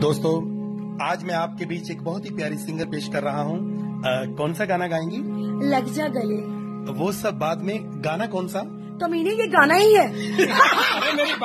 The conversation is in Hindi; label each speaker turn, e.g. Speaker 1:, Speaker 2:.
Speaker 1: दोस्तों आज मैं आपके बीच एक बहुत ही प्यारी सिंगर पेश कर रहा हूँ। कौन सा गाना गाएँगी?
Speaker 2: लग जा गले।
Speaker 1: वो सब बाद में गाना कौन सा?
Speaker 2: तो मीने ये गाना ही है।